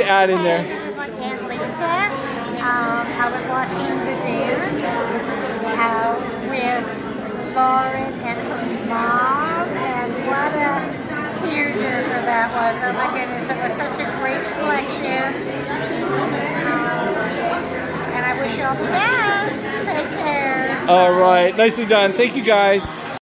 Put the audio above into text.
to add in there? This is like Aunt Lisa. Um, I was watching the dance uh, with Lauren and her mom, and what a tearjerker that was. Oh my goodness, it was such a great selection. Um, and I wish you all the best. Take care. All right, nicely done. Thank you guys.